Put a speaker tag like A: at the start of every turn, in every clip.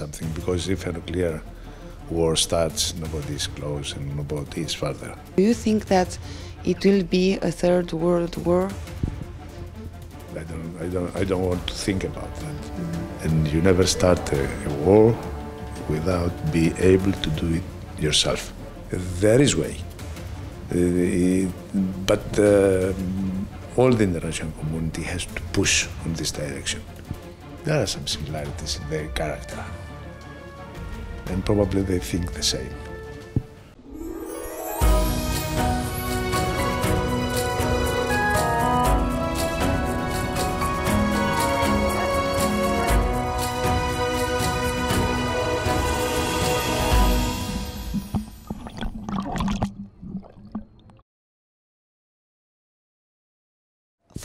A: something because if a nuclear war starts, nobody is close and nobody is further.
B: Do you think that it will be a third world war?
A: I don't, I don't, I don't want to think about that. And you never start a, a war without be able to do it yourself. There is way, Uh, but uh, all the international community has to push in this direction. There are some similarities in their character, and probably they think the same.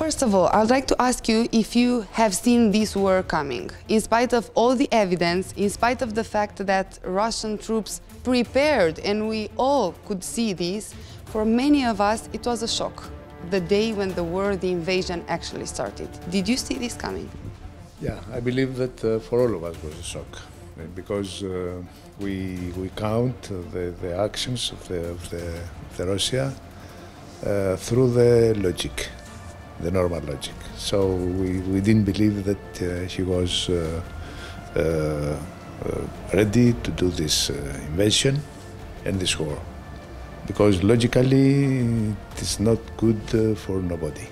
B: First of all, I'd like to ask you if you have seen this war coming. In spite of all the evidence, in spite of the fact that Russian troops prepared and we all could see this, for many of us it was a shock. The day when the war, the invasion actually started. Did you see this coming?
A: Yeah, I believe that uh, for all of us was a shock uh, because uh, we we count the, the actions of the of the, the Russia uh, through the logic, the normal logic. So we, we didn't believe that uh, he was uh, uh, uh, ready to do this uh, invasion and this war. Because logically it is not good uh, for nobody.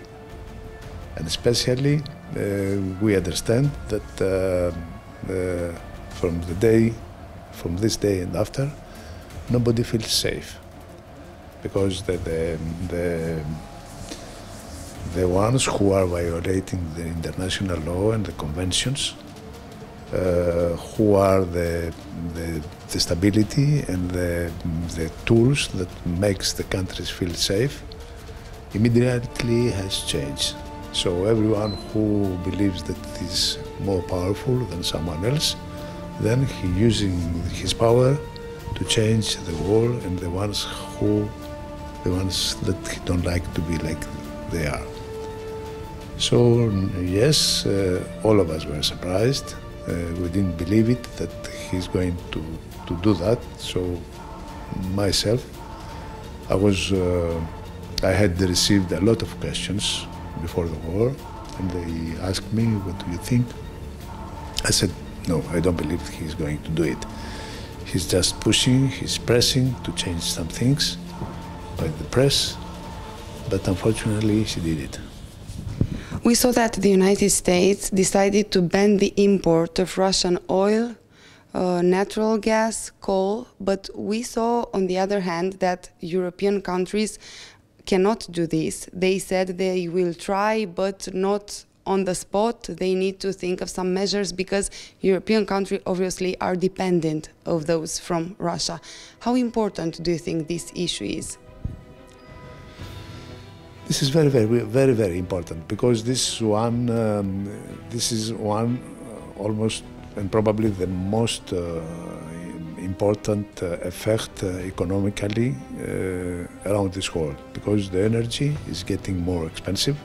A: And especially we understand that from the day, from this day and after, nobody feels safe. Because the, the, the, the ones who are violating the international law and the conventions, uh, who are the, the, the stability and the, the tools that makes the countries feel safe, immediately has changed. So everyone who believes that he's more powerful than someone else, then he using his power to change the world and the ones who, the ones that he don't like to be like they are. So yes, uh, all of us were surprised. Uh, we didn't believe it that he's going to, to do that. So myself, I was, uh, I had received a lot of questions before the war, and they asked me, "What do you think?" I said, "No, I don't believe he's going to do it. He's just pushing, he's pressing to change some things by the press, but unfortunately, he did it."
B: We saw that the United States decided to ban the import of Russian oil, uh, natural gas, coal, but we saw, on the other hand, that European countries cannot do this. They said they will try, but not on the spot. They need to think of some measures because European countries obviously are dependent of those from Russia. How important do you think this issue is?
A: This is very, very, very, very important because this one, um, this is one uh, almost and probably the most uh, important uh, effect uh, economically uh, around this world because the energy is getting more expensive.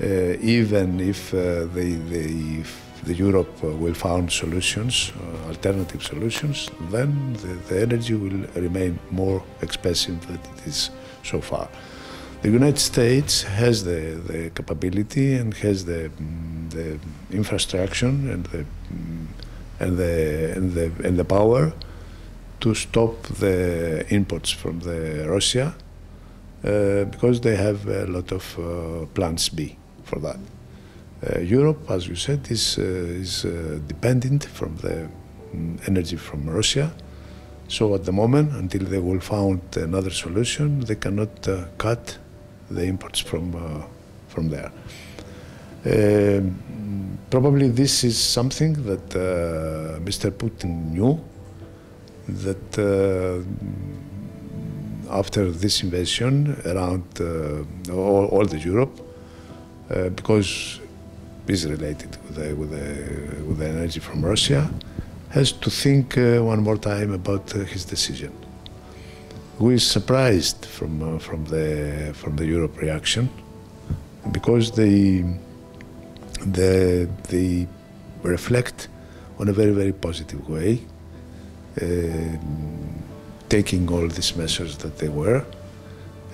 A: Uh, even if they, they, if the Europe will find solutions, alternative solutions, then the, the energy will remain more expensive than it is so far. The United States has the, the capability and has the, the infrastructure and the, and, the, and, the, and the power to stop the imports from the Russia uh, because they have a lot of uh, plans B for that. Uh, Europe, as you said, is, uh, is uh, dependent from the mm, energy from Russia. So at the moment, until they will find another solution, they cannot uh, cut the imports from, uh, from there. Um, probably this is something that uh, Mr. Putin knew that uh, after this invasion around uh, all, all, the Europe, uh, because is related with the, with, the, with the energy from Russia, has to think uh, one more time about his decision is surprised from uh, from the from the Europe reaction because they they they reflect on a very, very positive way, uh, taking all these measures that they were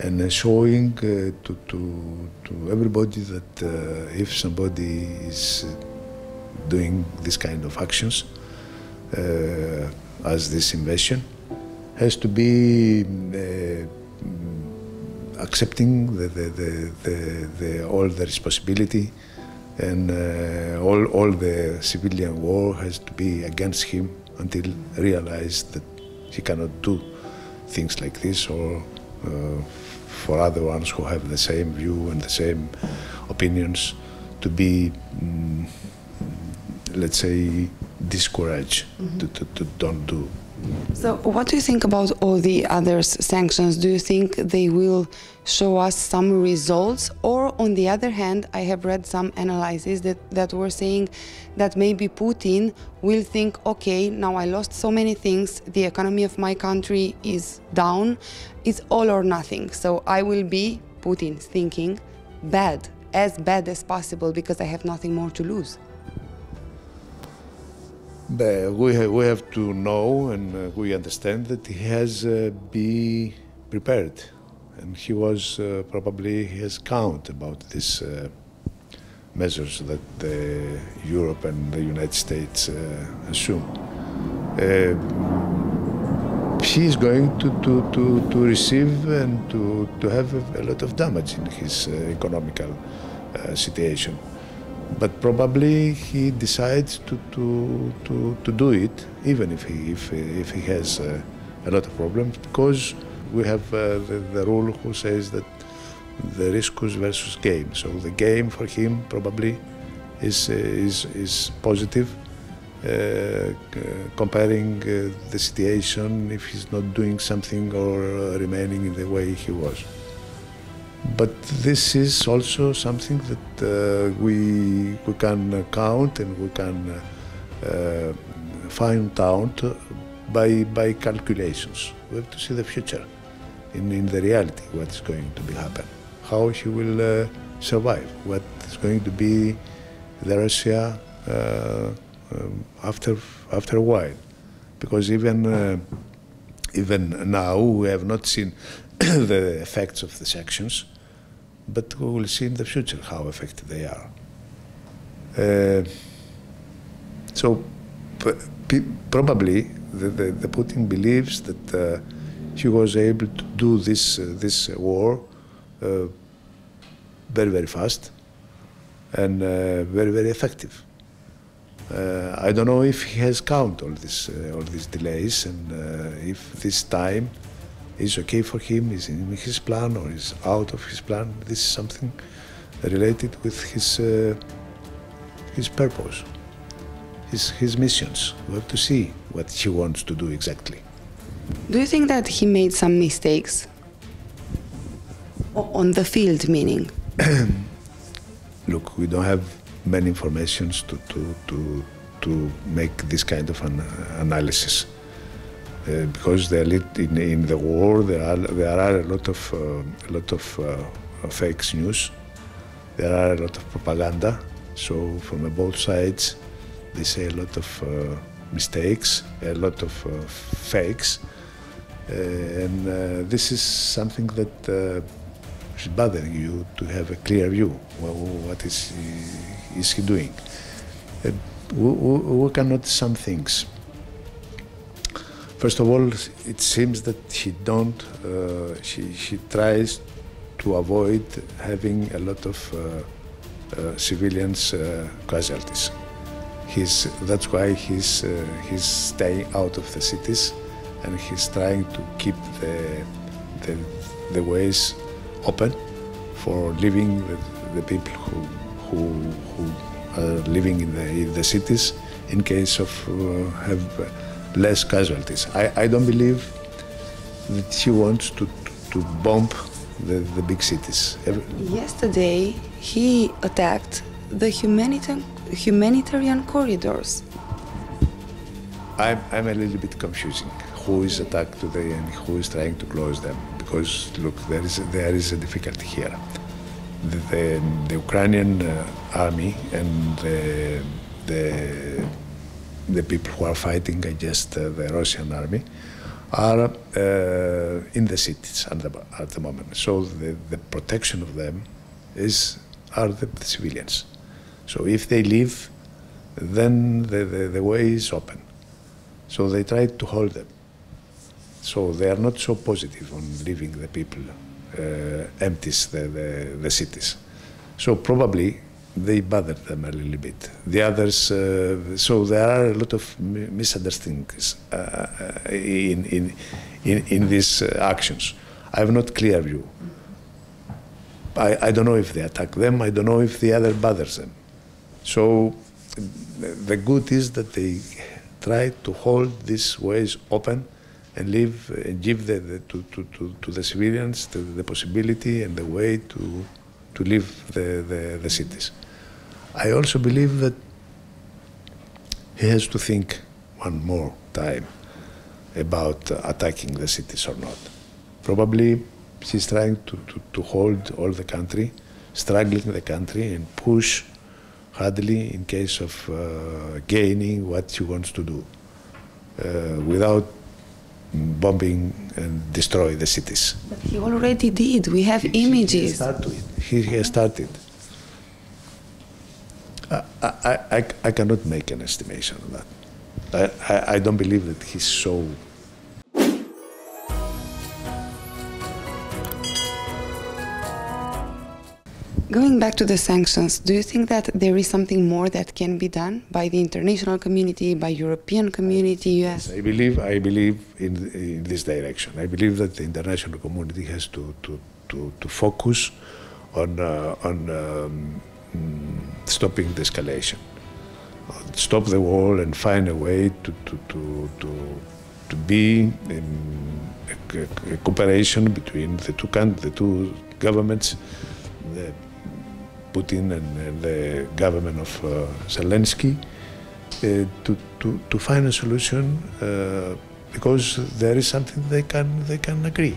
A: and uh, showing uh, to, to, to everybody that uh, if somebody is doing this kind of actions, uh, as this invasion, has to be uh, accepting the, the, the, the, all the responsibility and uh, all, all the civilian war has to be against him until realized that he cannot do things like this or uh, for other ones who have the same view and the same opinions to be, um, let's say, discouraged mm-hmm. to, to, to don't do
B: so, what do you think about all the other sanctions? Do you think they will show us some results? Or, on the other hand, I have read some analyses that, that were saying that maybe Putin will think, okay, now I lost so many things, the economy of my country is down, it's all or nothing. So, I will be, Putin thinking, bad, as bad as possible because I have nothing more to lose.
A: But we have, we have to know and uh, we understand that he has uh, be prepared and he was uh, probably he has count about these uh, measures that Europe and the United States uh, assume. Uh, he is going to, to, to, to receive and to, to have a, a lot of damage in his economical situation but probably he decides to, to, to, to do it, even if he, if, if he has uh, a lot of problems, because we have uh, the, the, rule who says that the riskus versus game. So the game for him probably is, uh, is, is positive, uh, comparing uh, the situation if he's not doing something or remaining in the way he was. But this is also something that uh, we, we can count and we can uh, find out by, by calculations. We have to see the future in, in the reality, what is going to be happen, how she will uh, survive, what is going to be the Russia uh, um, after, after a while. Because even, uh, even now we have not seen the effects of the sanctions but we will see in the future how effective they are. Uh, so probably the, the, the, Putin believes that uh, he was able to do this uh, this war uh, very very fast and uh, very very effective. Uh, I don't know if he has counted all this all these delays and if this time is okay for him, is in his plan or is out of his plan. This is something related with his uh, his purpose, his his missions. We have to see what he wants to do exactly.
B: Do you think that he made some mistakes on the field, meaning?
A: Look, we don't have many informations to to to to make this kind of an analysis. Uh, because in, in the war there are there are a lot of uh, a lot of uh, uh fake news. There are a lot of propaganda. So from both sides, they say a lot of uh, mistakes, a lot of uh, fakes, and this is something that is bothering you to have a clear view. Well, what is he, is he doing? We, we, we cannot some things. First of all, it seems that she don't. Uh, she she tries to avoid having a lot of uh, uh, civilians uh, casualties. He's that's why he's uh, he's staying out of the cities, and he's trying to keep the the, the ways open for living the, the people who who who are living in the in the cities in case of uh, have less casualties. I, I don't believe that he wants to, to bomb the, the big cities.
B: Yesterday, he attacked the humanitarian, humanitarian corridors.
A: I'm, I'm a little bit confusing. Who is attacked today and who is trying to close them? Because look, there is a, there is a difficulty here. The, the, the Ukrainian uh, army and the, the the people who are fighting against uh, the Russian army, are uh, in the cities at the, at the moment. So the, the protection of them is are the, the civilians. So if they leave, then the, the, the way is open. So they try to hold them. So they are not so positive on leaving the people uh, empties the, the, the cities. So probably they bothered them a little bit. The others, uh, so there are a lot of misunderstandings uh, uh, in, in, in, in, these uh, actions. I have not clear view. I, I don't know if they attack them, I don't know if the other bothers them. So the good is that they try to hold these ways open and leave and give the, the to, to, to, to, the civilians the, the, possibility and the way to, to leave the, the, the cities. I also believe that he has to think one more time about uh, attacking the cities or not. Probably he's trying to, to, to hold all the country, struggling the country and push hardly in case of uh, gaining what he wants to do uh, without bombing and destroy the cities.
B: But he already did. We have he, images. He
A: started. He has started. I, I, I, I cannot make an estimation of that. I, I, I don't believe that he's so
B: Going back to the sanctions, do you think that there is something more that can be done by the international community, by European community, US?
A: I believe, I believe in, in this direction. I believe that the international community has to, to, to, to focus on, uh, on um, stopping the escalation. Stop the war and find a way to, to, to, to, to be in a, a cooperation between the two, the two governments, the Putin and, the government of uh, Zelensky, uh, to, to, to find a solution uh, because there is something they can, they can agree.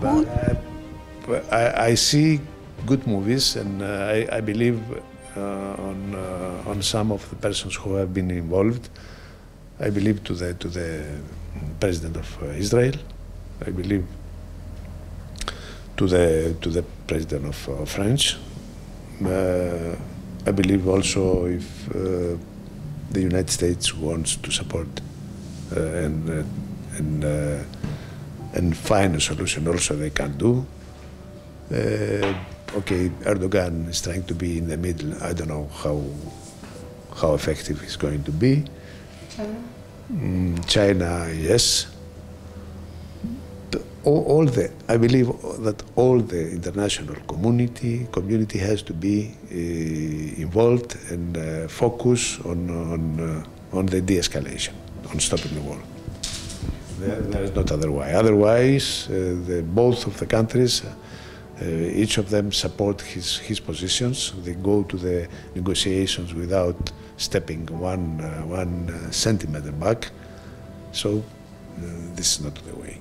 A: But I, I see good movies, and uh, I, I, believe uh, on uh, on some of the persons who have been involved. I believe to the to the president of Israel. I believe to the to the president of uh, French. Uh, I believe also if uh, the United States wants to support and and and find a solution, also they can do okay, Erdogan is trying to be in the middle. I don't know how how effective he's going to be. China, mm, China yes. All, all, the, I believe that all the international community community has to be uh, involved and uh, focus on on uh, on the de-escalation, on stopping the war. There, there is not other way. Otherwise, uh, the, both of the countries each of them support his, his positions. They go to the negotiations without stepping one, uh, one uh, centimeter back. So this is not the way.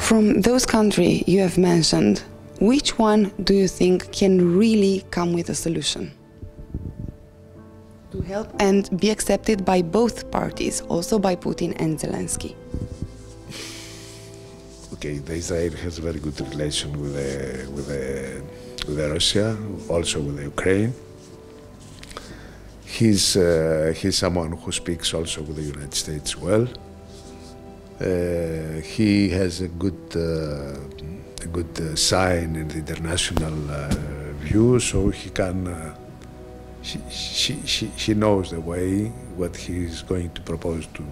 B: From those countries you have mentioned, which one do you think can really come with a solution? To help and be accepted by both parties, also by Putin and Zelensky
A: okay, the Israel has a very good relation with the, with the, with the Russia, also with the Ukraine. He's, uh, he's someone who speaks also with the United States well. Uh, he has a good, uh, a good uh, sign in the international uh, view, so he can. Uh, she, she, she, she knows the way what he is going to propose to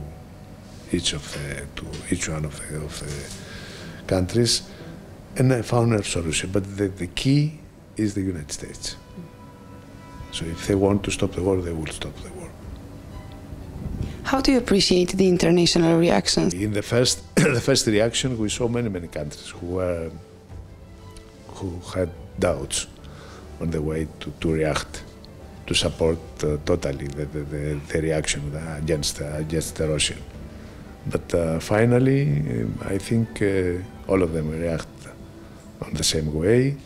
A: each of the to each one of the, of the countries and I found a solution. But the, the key is the United States. So if they want to stop the war, they will stop the war.
B: How do you appreciate the international reactions?
A: In the first, the first reaction, we saw many, many countries who were, who had doubts on the way to, to react, to support uh, totally the, the, the, the reaction against, uh, against the Russian. But uh, finally, um, I think uh, all of them react on the same way.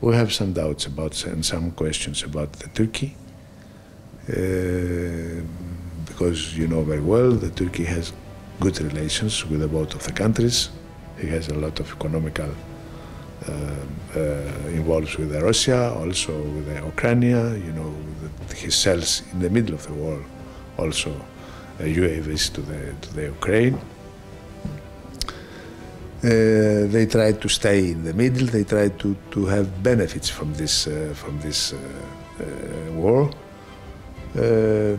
A: We have some doubts about and some questions about the Turkey. uh, because you know very well that Turkey has good relations with both of the countries. He has a lot of economical uh, uh, involved with Russia, also with the Ukraine. You know, he sells in the middle of the war also UAVs to the to the Ukraine. Uh, they try to stay in the middle. They try to, to have benefits from this uh, from this uh, uh war. Uh,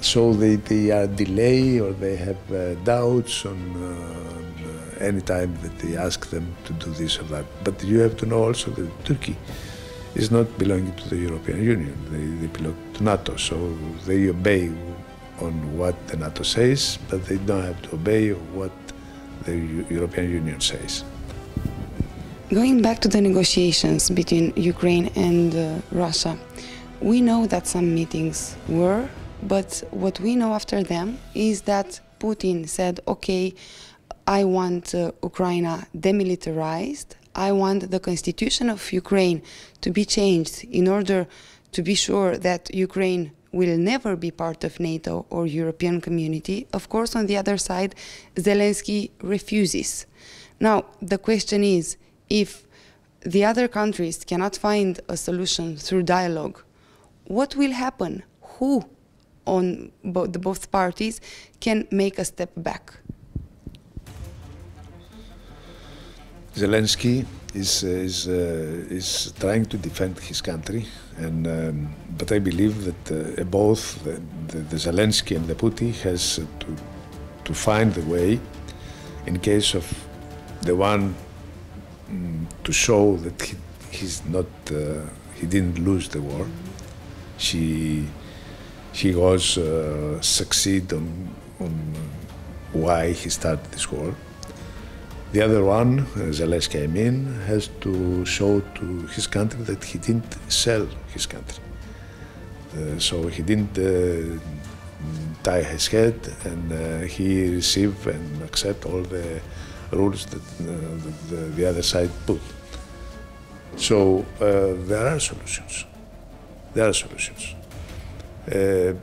A: so they, they are delay or they have uh, doubts on, on any time that they ask them to do this or that. But you have to know also that Turkey is not belonging to the European Union. They, they belong to NATO, so they obey on what the NATO says, but they don't have to obey what the European Union says.
B: Going back to the negotiations between Ukraine and uh, Russia, we know that some meetings were, but what we know after them is that Putin said, okay, I want uh, Ukraine demilitarized. I want the constitution of Ukraine to be changed in order to be sure that Ukraine will never be part of NATO or European community. Of course, on the other side, Zelensky refuses. Now, the question is if the other countries cannot find a solution through dialogue, what will happen? Who on both, the both parties can make a step back?
A: Zelensky is uh, is uh, is trying to defend his country, and um, but I believe that uh, both the, the, the, Zelensky and the Putin has to to find the way, in case of the one um, to show that he, he's not uh, he didn't lose the war. She he was uh, succeed on on why he started this war the other one, Zelensky, mean, has to show to his country that he didn't sell his country. Uh, so he didn't uh, tie his head and uh, he received and accept all the rules that uh, the, the, other side put. So uh, there are solutions. There are solutions. Uh,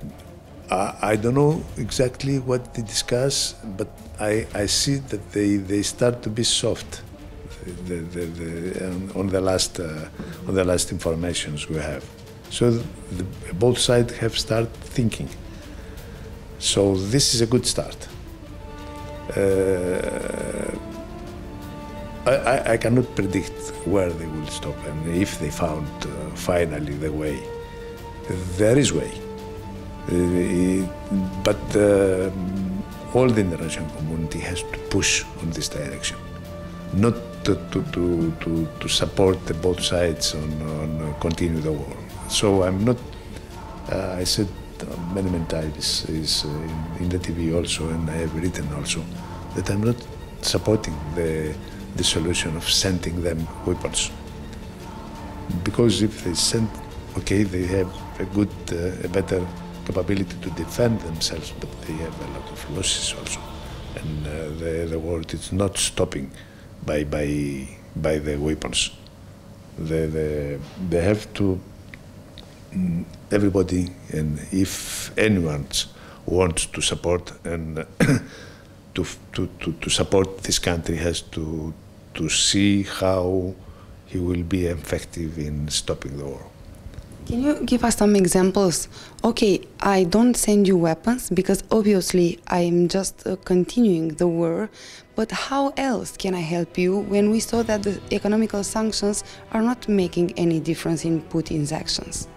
A: I, I don't know exactly what they discuss, but I, I see that they, they start to be soft the, the, the, on the last uh, on the last informations we have. So both sides have started thinking. So this is a good start. Uh, I, I, cannot predict where they will stop and if they found uh, finally the way. There is way, uh, but uh, all the international community has to push on this direction, not to, to, to, to, support both sides on, on continue the war. So I'm not, uh, I said many, many times is, uh, in, in, the TV also, and I have written also, that I'm not supporting the, the solution of sending them weapons. Because if they send, okay, they have a good, uh, a better capability to defend themselves, but they have a lot of losses also. And uh, the, the world is not stopping by, by, by the weapons. They, they, they have to, mm, everybody, and if anyone wants to support and to, to, to, to support this country has to, to see how he will be effective in stopping the war.
B: Can you give us some examples? Okay, I don't send you weapons because obviously I'm just uh, continuing the war, but how else can I help you when we saw that the economical sanctions are not making any difference in Putin's actions?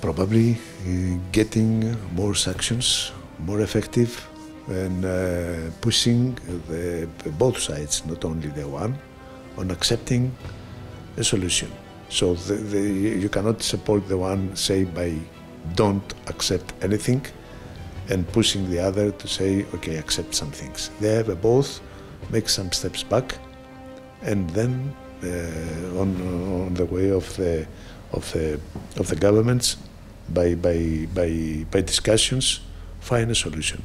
A: Probably uh, getting more sanctions, more effective, and uh, pushing the, both sides, not only the one, on accepting a solution. So the, the, you cannot support the one, say, by don't accept anything and pushing the other to say, okay, accept some things. They have a both make some steps back and then uh, on, on the way of the, of the, of the governments by, by, by, by discussions find a solution.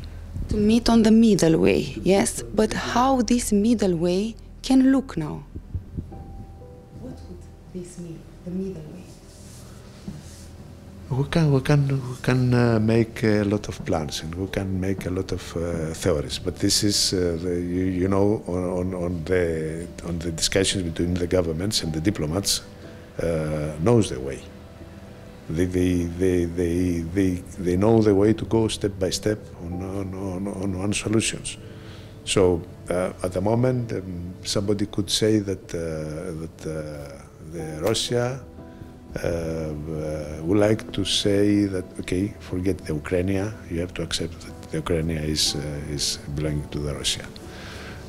B: To meet on the middle way, yes, but how this middle way can look now? This mean, the middle way?
A: we can we can we can uh, make a lot of plans and we can make a lot of uh, theories. But this is uh, the, you, you, know on, on the on the discussions between the governments and the diplomats uh, knows the way. They, they, they, they, they, they know the way to go step by step on, on, on, on, on solutions. So uh, at the moment, um, somebody could say that uh, that the Russia uh, uh, would like to say that okay, forget the Ukraine. You have to accept that the Ukraine is uh, is belonging to the Russia.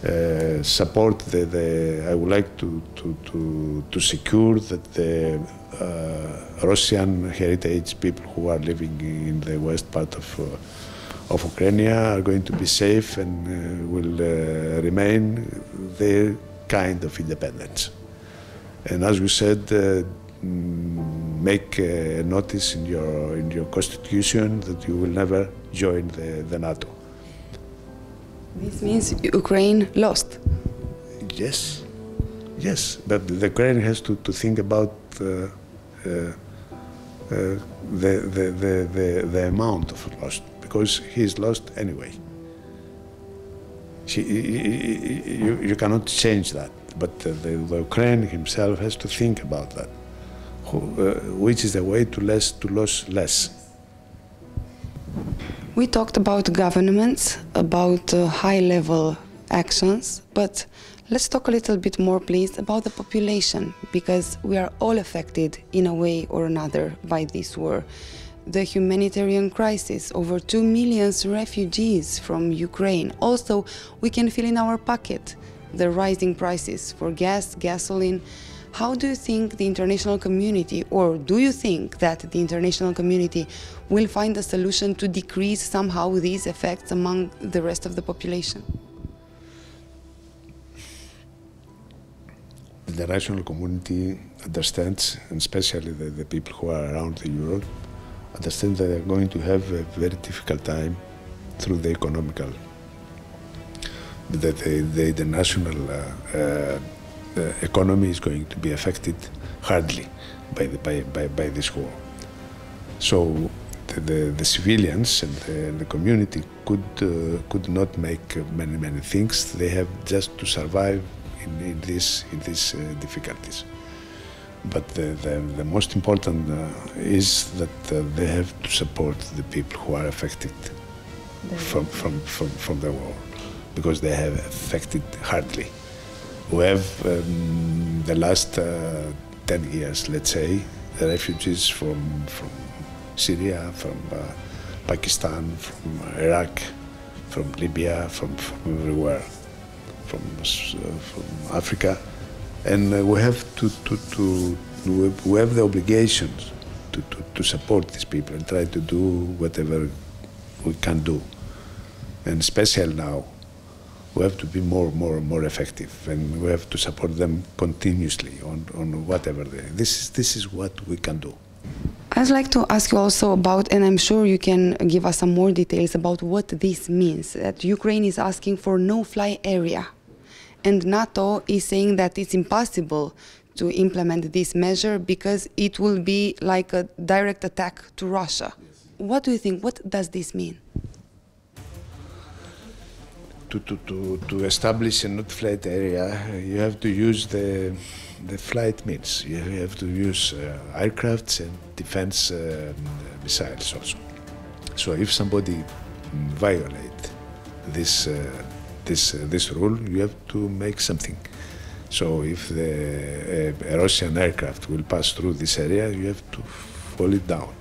A: Uh, support the, the, I would like to, to, to, to secure that the uh, Russian heritage people who are living in the west part of, uh, of Ukraine are going to be safe and will remain their kind of independence. And as we said, Mm, make a notice in your in your constitution that you will never join the, the NATO.
B: This means Ukraine lost.
A: Yes, yes, but the Ukraine has to, to think about uh, uh, uh, the, the, the, the, the amount of lost because he is lost anyway. She, you, you cannot change that, but the, the Ukraine himself has to think about that. Uh, which is a way to less to lose less.
B: We talked about governments, about uh, high-level actions, but let's talk a little bit more, please, about the population, because we are all affected in a way or another by this war. The humanitarian crisis, over 2 million refugees from Ukraine. Also, we can feel in our pocket the rising prices for gas, gasoline, how do you think the international community, or do you think that the international community will find a solution to decrease somehow these effects among the rest of the population?
A: The international community understands, and especially the, the people who are around the euro, understand that they're going to have a very difficult time through the economical, the, the, the international uh, uh, economy is going to be affected hardly by, the, by, by, by this war. So the, the, the civilians and the, the community could, uh, could not make many, many things. They have just to survive in, in, this, in these uh, difficulties. But the, the, the most important uh, is that uh, they have to support the people who are affected from, from, from, from the war because they have affected hardly we have um, the last uh, 10 years, let's say, the refugees from, from Syria, from uh, Pakistan, from Iraq, from Libya, from, from everywhere, from, uh, from Africa. And uh, we have to, to, to, we have the obligations to, to, to support these people and try to do whatever we can do. And especially now, we have to be more, more, more effective, and we have to support them continuously on, on whatever they. This is this is what we can do.
B: I'd like to ask you also about, and I'm sure you can give us some more details about what this means. That Ukraine is asking for no-fly area, and NATO is saying that it's impossible to implement this measure because it will be like a direct attack to Russia. What do you think? What does this mean?
A: To, to, to, to establish a not flight area, you have to use the, the flight means. You have to use uh, aircrafts and defense uh, missiles also. So if somebody violate this, uh, this, uh, this rule, you have to make something. So if the, a Russian aircraft will pass through this area, you have to fall it down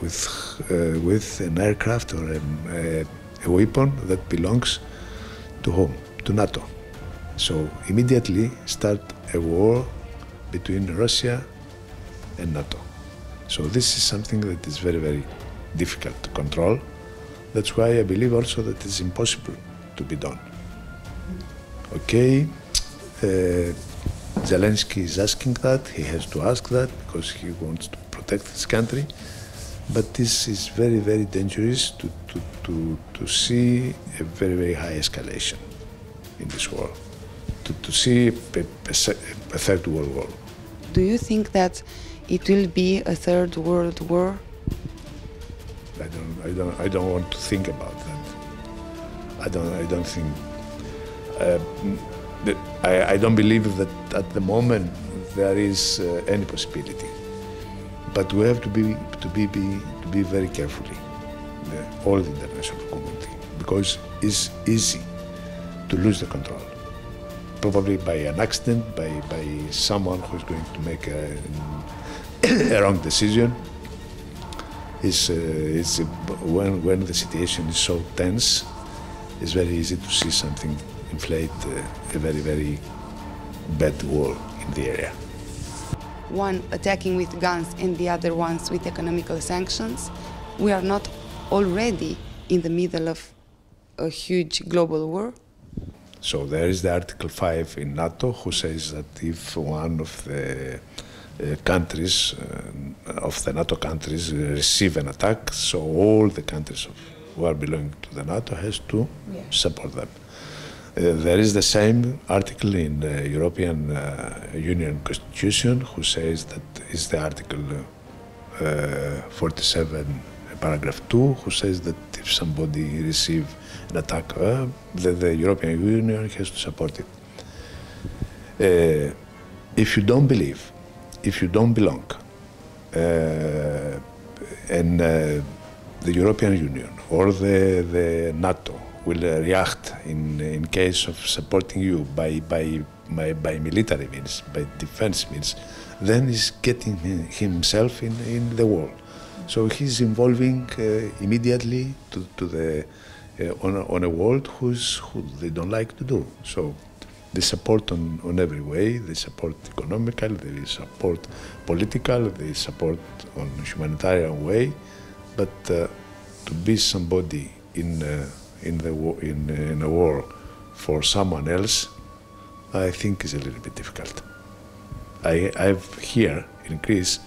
A: with, uh, with an aircraft or a, a weapon that belongs to home, To NATO. So immediately start a war between Russia and NATO. So this is something that is very, very difficult to control. That's why I believe also that it's impossible to be done. Okay, uh, Zelensky is asking that, he has to ask that because he wants to protect his country. But this is very, very dangerous to, to, to, to see a very, very high escalation in this world, to, to see a, a, a third world war.
B: Do you think that it will be a third world war?
A: I don't, I don't, I don't want to think about that. I don't, I don't think. Uh, I, I don't believe that at the moment there is uh, any possibility. But we have to be, to be, be to be very carefully, the, all the international community, because it's easy to lose the control. Probably by an accident, by, by someone who's going to make a, a wrong decision. It's, uh, it's, uh, when, when the situation is so tense, it's very easy to see something inflate uh, a very, very bad war in the area.
B: One attacking with guns and the other ones with economical sanctions. We are not already in the middle of a huge global war.
A: So there is the Article 5 in NATO who says that if one of the uh, countries, uh, of the NATO countries, uh, receive an attack, so all the countries of, who are belonging to the NATO has to yeah. support them. Uh, there is the same article in the European uh, Union Constitution who says that is the Article uh, 47, paragraph 2, who says that if somebody receive an attack, uh, the, the, European Union has to support it. Uh, if you don't believe, if you don't belong, uh, and the European Union or the, the NATO will react in, in case of supporting you by, by, by, by military means, by defense means, then he's getting himself in, in the war. So he's involving uh, immediately to, to the, uh, on, a, on a world who's, who they don't like to do. So they support on, on every way. They support economical, they support political, they support on humanitarian way. But uh, to be somebody in uh, in the in, in a war for someone else, I think is a little bit difficult. I I've here in Greece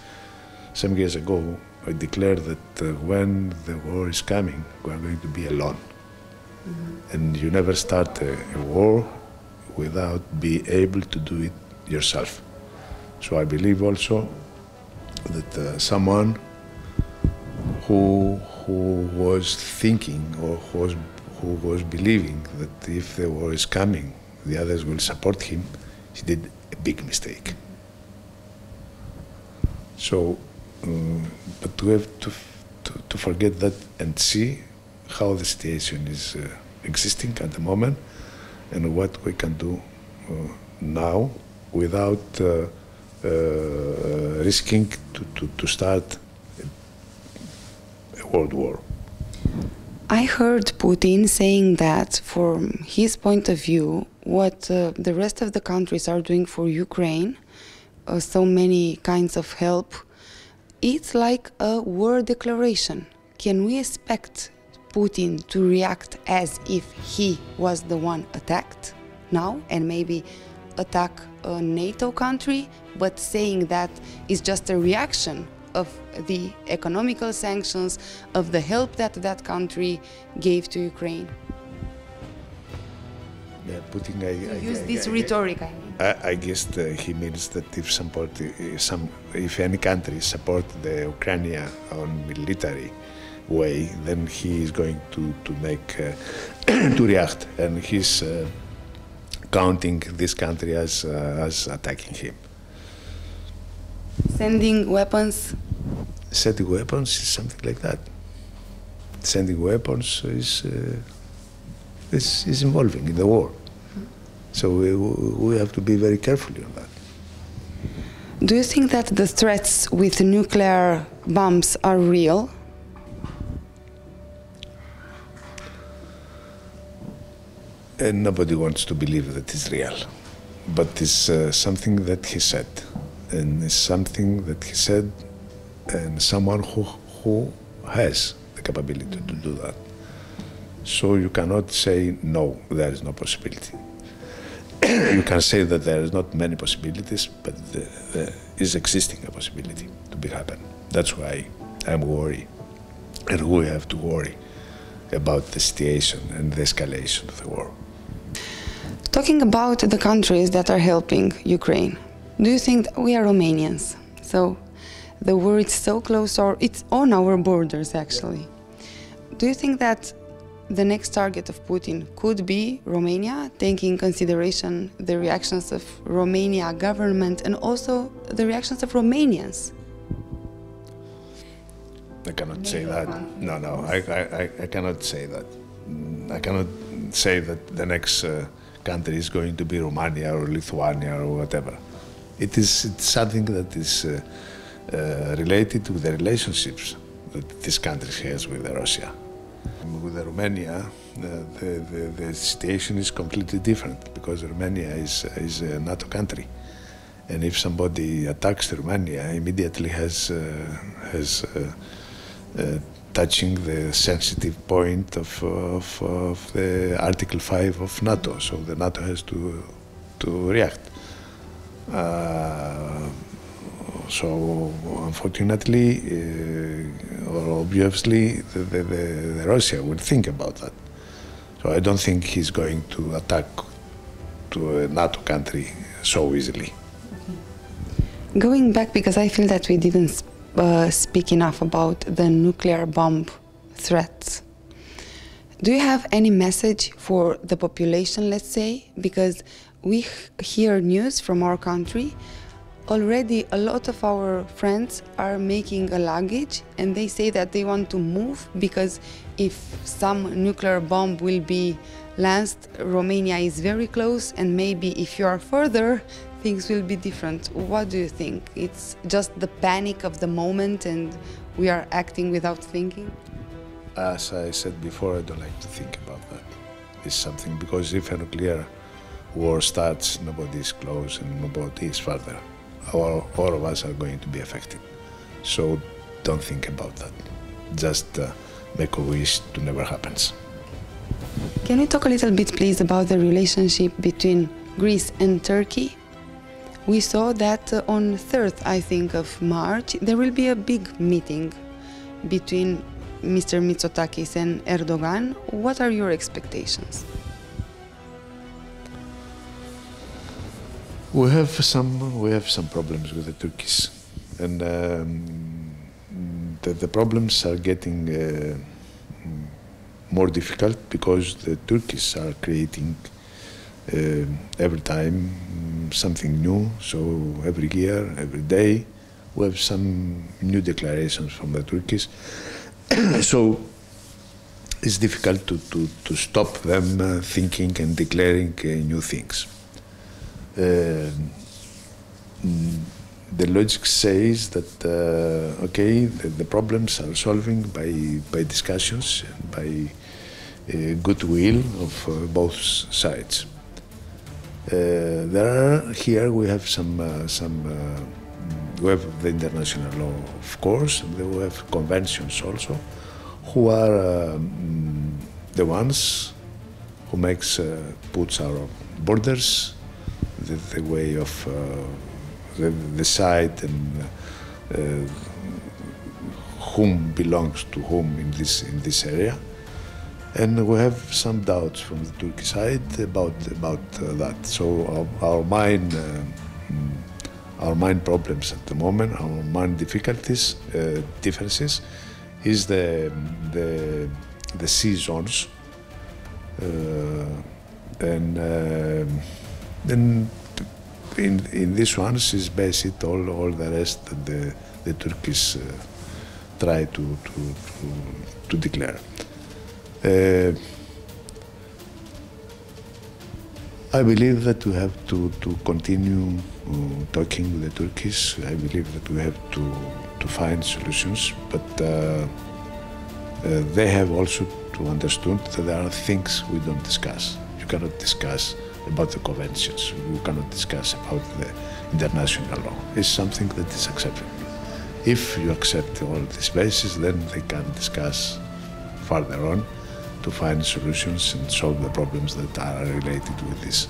A: some years ago I declared that uh, when the war is coming, we are going to be alone. Mm -hmm. And you never start a, a, war without be able to do it yourself. So I believe also that uh, someone who who was thinking or who was who was believing that if the war is coming, the others will support him, he did a big mistake. So, um, but we have to, to, to, forget that and see how the situation is uh, existing at the moment and what we can do uh, now without uh, uh risking to, to, to start a world war.
B: I heard Putin saying that, from his point of view, what uh, the rest of the countries are doing for Ukraine, uh, so many kinds of help, it's like a war declaration. Can we expect Putin to react as if he was the one attacked now and maybe attack a NATO country, but saying that is just a reaction of the economical sanctions, of the help that that country gave to Ukraine.
A: Yeah, Putin I,
B: I use I, this I, rhetoric. I, mean.
A: I, guess the, he means that if support, some, if any country support the Ukraine on military way, then he is going to to make uh, to react, and he's uh, counting this country as uh, as attacking him.
B: Sending weapons
A: sending weapons is something like that. Sending weapons is, uh, is, is involving in the war. So we, we have to be very careful on that.
B: Do you think that the threats with nuclear bombs are real?
A: And nobody wants to believe that it's real. But it's uh, something that he said. And it's something that he said and someone who, who has the capability to do that. So you cannot say, no, there is no possibility. you can say that there is not many possibilities, but there is existing a possibility to be happen. That's why I'm worried. And we have to worry about the situation and the escalation of the war.
B: Talking about the countries that are helping Ukraine, do you think we are Romanians? So the war is so close, or it's on our borders actually. Do you think that the next target of Putin could be Romania, taking consideration the reactions of Romania government and also the reactions of Romanians?
A: I cannot say that. No, no, I, I, I cannot say that. Mm, I cannot say that the next uh, country is going to be Romania or Lithuania or whatever. It is it's something that is uh, uh, related to the relationships that this country has with Russia. With Romania, the, the, the, situation is completely different because Romania is, is a NATO country. And if somebody attacks Romania, immediately has, uh, has uh, uh, touching the sensitive point of, of, of, the Article 5 of NATO, so the NATO has to, to react. So unfortunately, uh, or obviously, the, the, the, Russia will think about that. So I don't think he's going to attack to a NATO country so easily.
B: Going back, because I feel that we didn't uh, speak enough about the nuclear bomb threats. Do you have any message for the population, let's say? Because we hear news from our country already a lot of our friends are making a luggage and they say that they want to move because if some nuclear bomb will be launched romania is very close and maybe if you are further things will be different. What do you think? It's just the panic of the moment and we are acting without thinking?
A: As i said before i don't like to think about that. It's something because if a nuclear war starts nobody is close and nobody is further all, all of us are going to be affected. So don't think about that. Just uh, make a wish to never happens.
B: Can you talk a little bit, please, about the relationship between Greece and Turkey? We saw that uh, on 3rd, I think, of March, there will be a big meeting between Mr. Mitsotakis and Erdogan. What are your expectations?
A: We have some we have some problems with the Turkish, and um, the, the, problems are getting uh, more difficult because the Turkish are creating uh, every time something new. So every year, every day, we have some new declarations from the Turkish. so it's difficult to, to, to stop them uh, thinking and declaring uh, new things. Uh, the logic says that uh, okay, the, the, problems are solving by by discussions, by uh, goodwill of uh, both sides. Uh, there are here we have some uh, some we have the international law, of course, we have conventions also, who are um, the ones who makes puts our borders the, the way of uh, the, the site and uh, whom belongs to whom in this in this area. And we have some doubts from the Turkish side about about uh, that. So our, our main uh, our mind problems at the moment, our mind difficulties, uh, differences, is the the the sea zones, uh, then in, in this one is based all, all the rest that the, the Turkish uh, try to, to, to, to declare. Uh, I believe that we have to, to continue uh, talking with the Turkish. I believe that we have to, to find solutions, but uh, uh, they have also to understand that there are things we don't discuss. You cannot discuss about the conventions. We cannot discuss about the international law. It's something that is acceptable. If you accept all these bases, then they can discuss further on to find solutions and solve the problems that are related with this.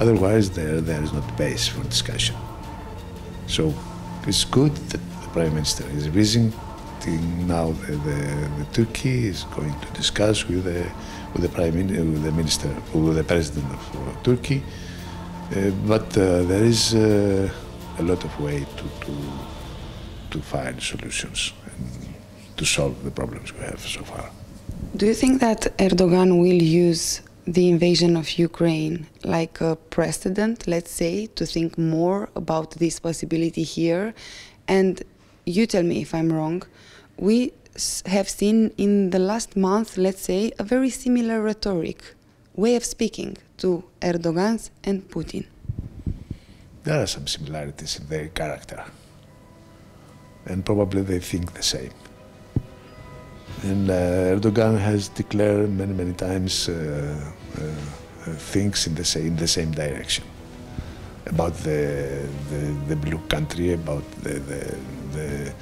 A: Otherwise, there, there is not base for discussion. So it's good that the Prime Minister is visiting now the, the, the Turkey is going to discuss with the with the prime with the minister with the president of Turkey. Uh, but uh, there is uh, a lot of way to, to to to find solutions and to solve the problems we have so far.
B: Do you think that Erdogan will use the invasion of Ukraine like a precedent, let's say, to think more about this possibility here? And you tell me if I'm wrong. We have seen in the last month, let's say, a very similar rhetoric, way of speaking to Erdogan's and Putin.
A: There are some similarities in their character, and probably they think the same. And uh, Erdogan has declared many, many times uh, uh, things in the, same, in the same direction about the, the, the blue country, about the, the, the,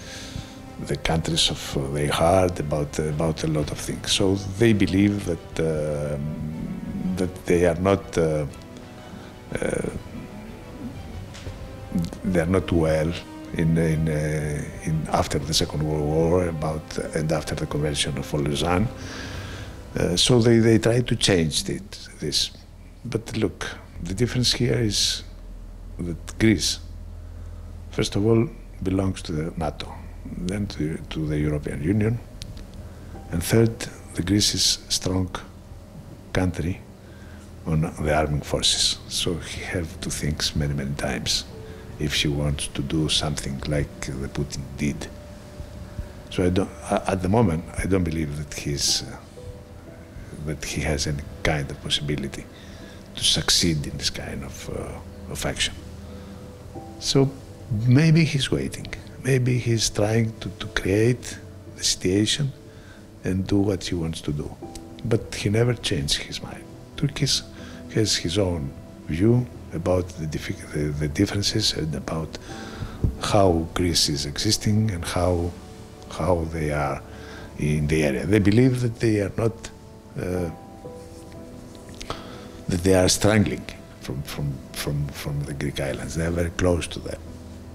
A: the countries of their heart, about, about a lot of things. So they believe that, uh, that they are not uh, uh, they are not well in, in, uh, in, after the Second World War about and after the Convention of Lausanne. Uh, so they, they try to change it, this. But look, the difference here is that Greece, first of all, belongs to the NATO, then to, to the European Union, and third, the Greece is strong country on the armed forces. So he have to think many, many times if she wants to do something like the Putin did. So I don't, at the moment, I don't believe that he's, uh, that he has any kind of possibility to succeed in this kind of, uh, of action. So maybe he's waiting. Maybe he's trying to, to create the situation and do what he wants to do. But he never changed his mind. Turkey has his own view about the, the, differences and about how Greece is existing and how, how they are in the area. They believe that they are not, uh, that they are strangling from, from, from, from the Greek islands. They are very close to them.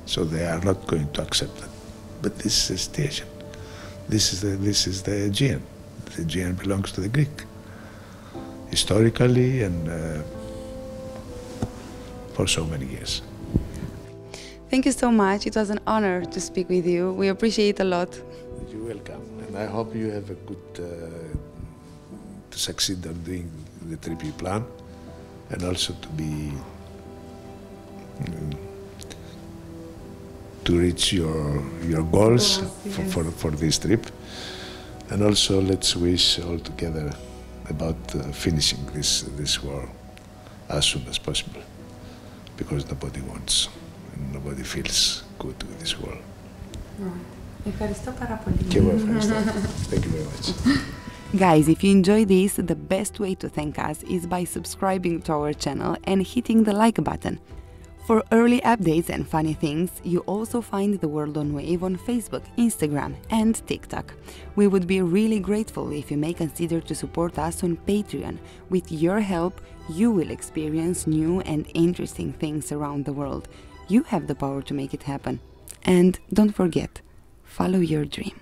A: So they are not going to accept that. But this is a situation. This is the, this is the Aegean. The Aegean belongs to the Greek. Historically and uh, for so many years.
B: Thank you so much. It was an honor to speak with you. We appreciate it a lot.
A: You're welcome. And I hope you have a good, uh, to succeed on doing the trip you plan and also to be, um, to reach your, your goals yes. for, for, for, this trip. And also let's wish all together about uh, finishing this, this war as soon as possible because nobody wants and nobody feels good with this world.
B: Ευχαριστώ πάρα πολύ.
A: Και εγώ ευχαριστώ. Thank you very much.
B: Guys, if you enjoy this, the best way to thank us is by subscribing to our channel and hitting the like button. For early updates and funny things, you also find The World on Wave on Facebook, Instagram, and TikTok. We would be really grateful if you may consider to support us on Patreon. With your help, you will experience new and interesting things around the world. You have the power to make it happen. And don't forget, follow your dream.